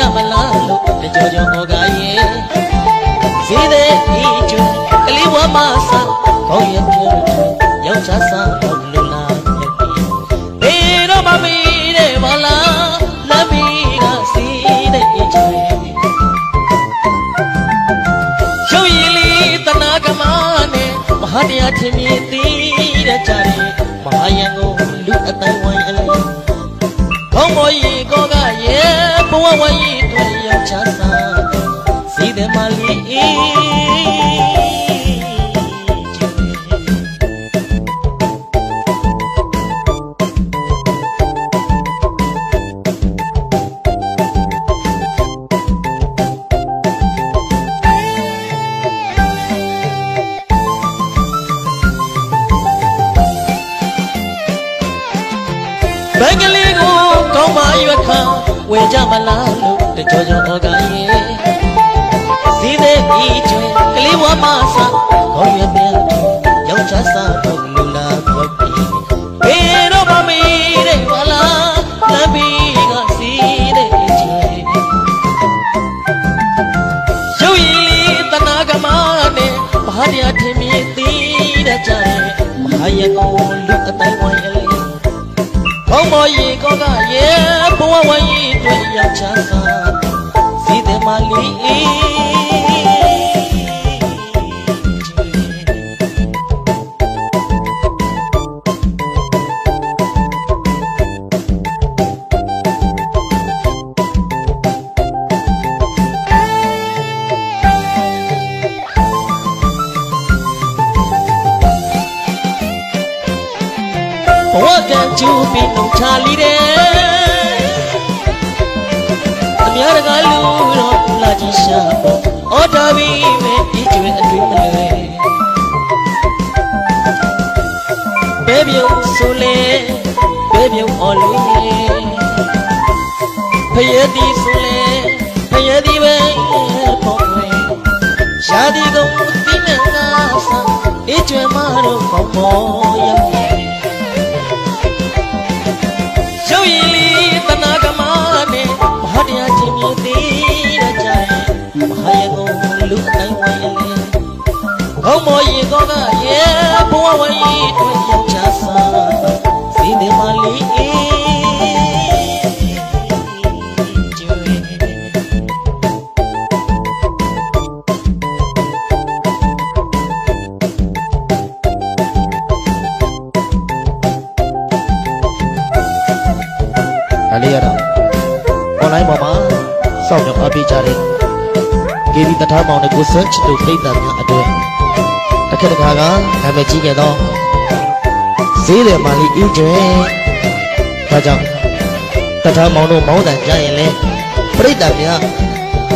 ကြမလားလို့တကြောကြောဟောကရဲ့ဈေးတဲ့ဤကျွကလေးဝမဆာကောင်းရပြယောက်ျားစားတော့လူလာမြတ်ပြီဘေတော့မမီတဲ့မလားလမ်းမီကစီးတဲ့ဤကျွရှုပ်ရည်လေးတနာကမနဲ့မဟာတရားထင်မြင်သိတဲ့ကြတယ်မဟာယံကိုလူအတိုင်းဝိုင်းအလေးခေါင်းပေါ်ရီကောကရဲ့ ဘဝဝရီတွေ့ရောက်ချစားစီး တယ်မလေးဘင်္ဂလီကိုကောင်းမရွက်ခံဝေကြမလားလို့တကြောကြောဩကရဲ့စီးတဲ့ဤကျွဲကလေးဝမဆာကောင်းရွက်ပြန်ယောက်ျားစားတော့လူလာပြောက်ပြီဘေတော့မမီတဲ့ဝလာလမ်းပြီးကစီးတဲ့ဤကျွဲရုပ်ရည်လေးတနာကမနဲ့ဘာတရားထင်မြင်သိတဲ့ကြတယ်မဟာယကောလူအတိုင်းဝိုင်းအလေး ဘောင်းမော်ရီကောကရဲ့ဘဝဝရီတွေ့ရချမ်းသာစီတဲ့မလီ ကံကျူပြီးနှုတ်ချလီတဲ့အများတကာလူတော့လာကြည့်ရှာပေါ့အော်တာပြီးမဲ့ဒီကျွေးအတွင်းမလွယ်ဘဲပြုံဆိုလေဘဲပြုံအော်လို့ဖယဲတီဆိုလေဖယဲတီပဲပေါ့ွယ်ရှာဒီကုန်တိနဲ့ငါဆာအေးကျွဲမတော့ကောင်းပေါ်ရောက်ရုပ် အတိုင်းဝိုင်းအလေးကောင်းမောရင်ကောကရဲ့ဘဝဝရီတွေ့ရောက်ချစားစီနေမလေးအေးကျွေးဒါလေးရတော့ online ပေါ်မှာစောင့်မျှော်အားပေးကြတဲ့ KB တထားမောင်နဲ့ကိုဆွမ်းချစ်တို့ပြိတ္တာများအတွက်တစ်ခါတစ်ခါကနာမည်ကြီးခဲ့သောဈေးတယ်မာလီအူကျွဲဒါကြောင့်တထားမောင်တို့မောင်းတန်ကြရင်လဲပြိတ္တာများ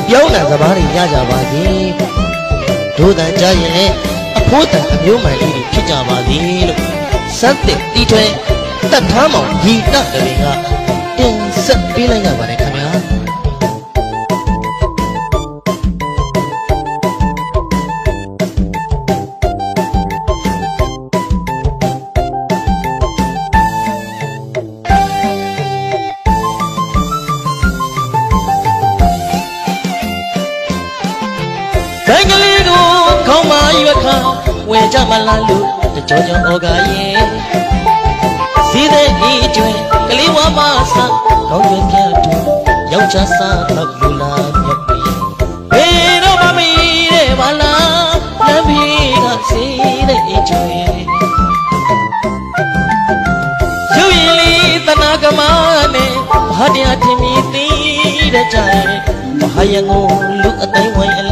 ပြောင်းတဲ့စပားတွေရကြပါစေဒုတန်ကြရင်လဲအဖိုးတန်အမျိုးမှန်လေးတွေဖြစ်ကြပါစေလို့စမ်းတဲ့တီထွဲတထားမောင်ဒီတတ်တွေကတင်ဆက်ပေးလိုက်ရပါတယ် ခင်ဗျာဘင်္ဂလီကိုခေါင်းမရွက်ခံဝယ်ကြမလားလို့တကြောကြောဩကရဲ့စီးတဲ့ဤကျွဲကလေးဝမဆာကောင်းရွက်ပြတူယောက်ျားစားတော့လူလာမြတ်ပြီဘေတော့မမီတဲ့ဘာလားလမ်းပြီးကစီးတဲ့ဤကျွဲရုပ်ရည်လေးတနာကမနဲ့ဘာတရားထင်မြင်သိတဲ့ကြရဲ့မဟာယံကိုလူအတိုင်းဝိုင်းအလေး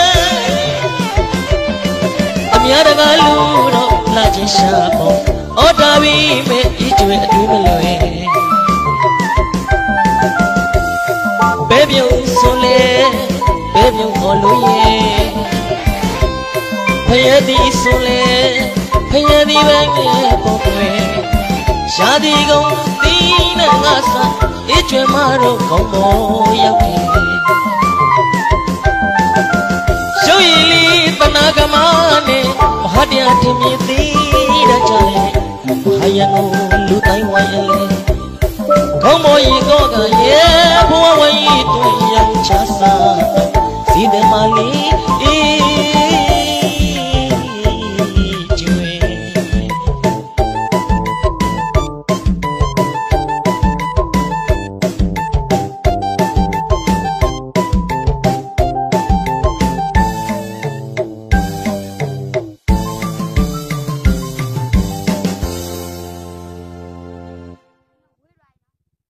များတကားလူတော့လာချင်းရှာပေါ့အော်တာပြီမဲ့ဤကျွေအတွေးမလွယ်ဘဲပြုံဆိုလေဘဲပြုံခေါ်လို့ရဲ့ဖယသည်ဆိုလေဖယသည်ပဲငယ်ပေါ့ကွယ်ရှားဒီကုန်တီးနဲ့ငါစားဤကျွေမတော့ကောင်းမောရောက်တယ် ဝီလီပနာကမနဲ့မဟာတရားထင်မြင်သေးတတ်ကြလေခရယံလူတိုင်းဝိုင်းလေကောင်းမော်ဤကောကရဲ့ဘဝဝိုင်းတွင်ရချစာစီတယ်မလေး